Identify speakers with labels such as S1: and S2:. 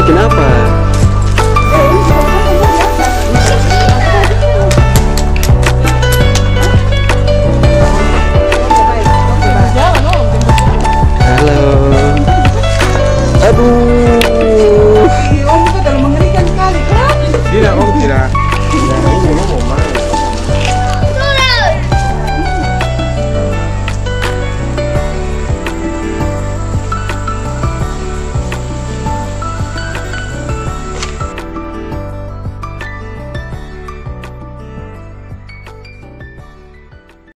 S1: kamu kenapa? Halo. Aduh. Iya, om itu dalam mengerikan sekali. Tidak, om tidak.